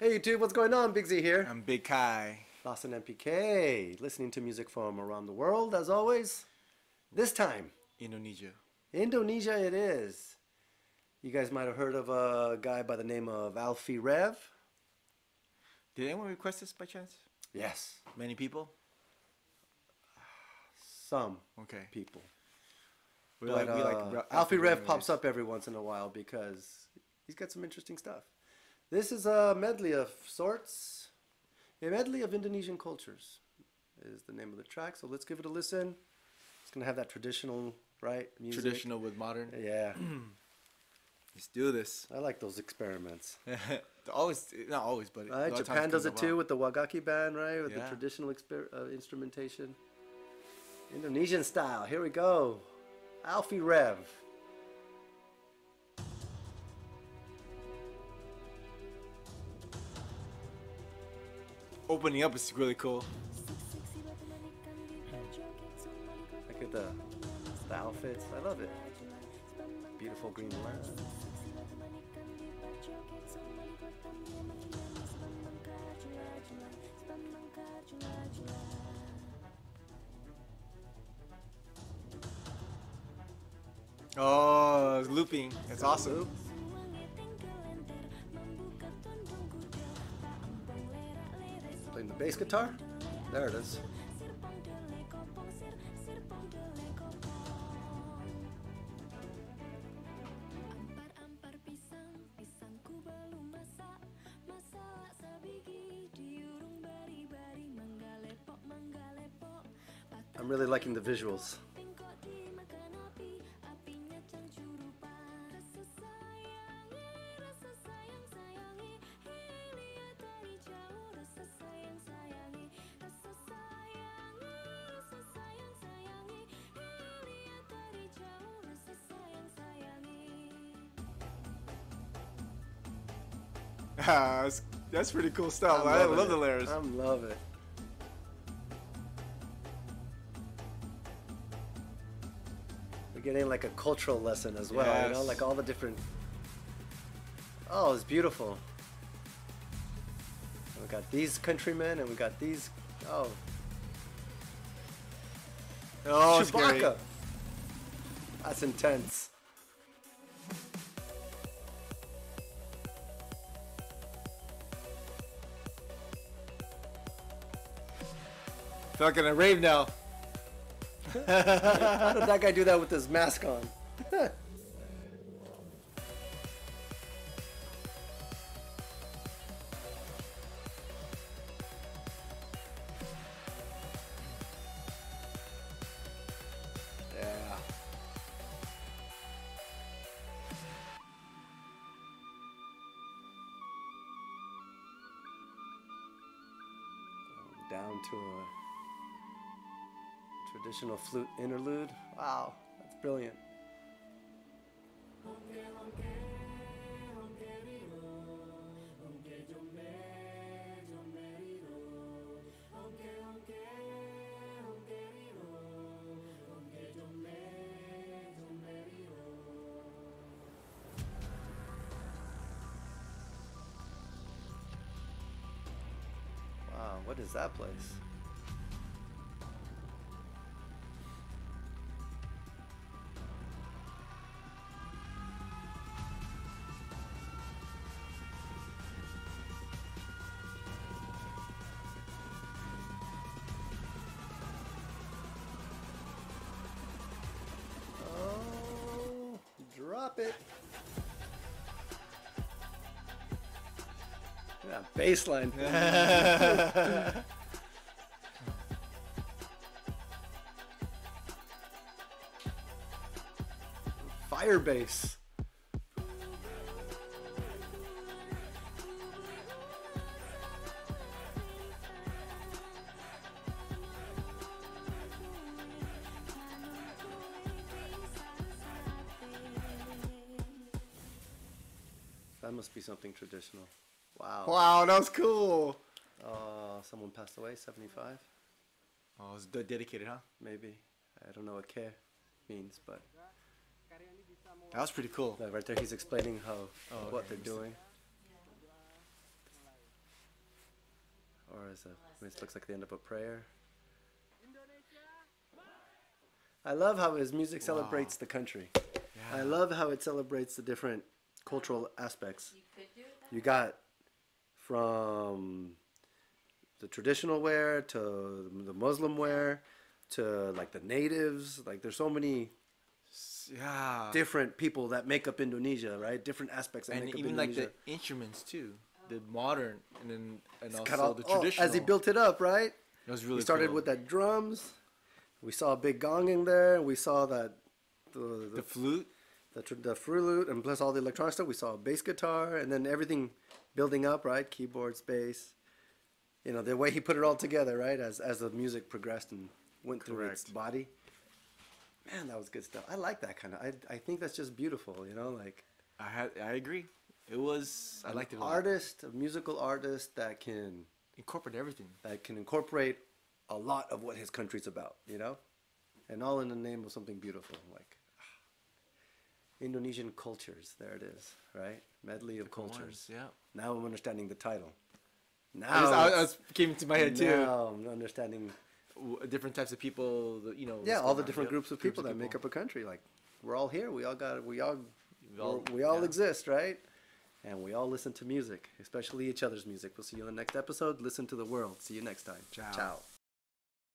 Hey YouTube, what's going on? Big Z here. I'm Big Kai. Lost in MPK, listening to music from around the world as always. This time, Indonesia. Indonesia it is. You guys might have heard of a guy by the name of Alffy Rev. Did anyone request this by chance? Yes, Many people? some Okay. people. We But, like, we like uh, Ra- Alffy Rev pops up every once in a while because he's got some interesting stuff. This is a medley of sorts. A medley of Indonesian cultures is the name of the track. So let's give it a listen. It's gonna have that traditional, right? Music. Traditional with modern. Yeah, Let's do this. I like those experiments. always, not always, but Right? Japan does it too with the Wagakki band, right? With the traditional exper- uh, instrumentation. Indonesian style. Here we go. Alffy Rev. Opening up is really cool. Look at the, the outfits. I love it. Beautiful green lens. Oh, looping. It's awesome. The bass guitar. There it is. I'm really liking the visuals. Ah, that's, that's pretty cool stuff. I'm I loving love the layers. I love it. We're getting like a cultural lesson as well, you know, like all the different. Oh, it's beautiful. We got these countrymen, and we got these. Oh, oh, Chewbacca. scary. That's intense. In a rave now. How did that guy do that with his mask on? Down to a traditional flute interlude. Wow, that's brilliant. Wow, what is that place? It. Yeah, baseline. Fire That must be something traditional. Wow. Wow, that was cool. Oh, someone passed away, 75, Oh, it was de- dedicated, huh? maybe. I don't know what care means, but That was pretty cool. that right there he's explaining how Oh, what okay, they're doing. or as a, it looks like the end of a prayer. I love how his music celebrates the country. I love how it celebrates the different cultural aspects. You could do it that You got from the traditional wear to the Muslim wear to like the natives. Like there's so many Yeah. different people that make up Indonesia, right? Different aspects that and make up even like the instruments too, the modern and then and also Got all- the oh, traditional. as he built it up, right? it was really we started cool. with that drums. We saw a big gong in there. We saw that the the the, flute. The, tr- the flute and plus all the electronic stuff. We saw a bass guitar and then everything building up, right? Keyboards, bass. You know the way he put it all together, right? As as the music progressed and went through its body. Man, that was good stuff. I like that kind of. I I think that's just beautiful. You know, like I had I agree. It was I liked it a lot. artist, a musical artist that can Incorporate everything. that can incorporate a lot of what his country's about, you know? And all in the name of something beautiful, like Indonesian cultures. There it is, right? Medley of cultures. Yeah. Now I'm understanding the title. Now, I was, I it's- was came to my head too. now I'm understanding. W- Different types of people. the- You know. Yeah, all the different groups of people that make people. up a country. Like we're all here. We all got. We all. We all- we all yeah. exist, right? And we all listen to music, especially each other's music. We'll see you in the next episode. Listen to the world. See you next time. Ciao. Ciao.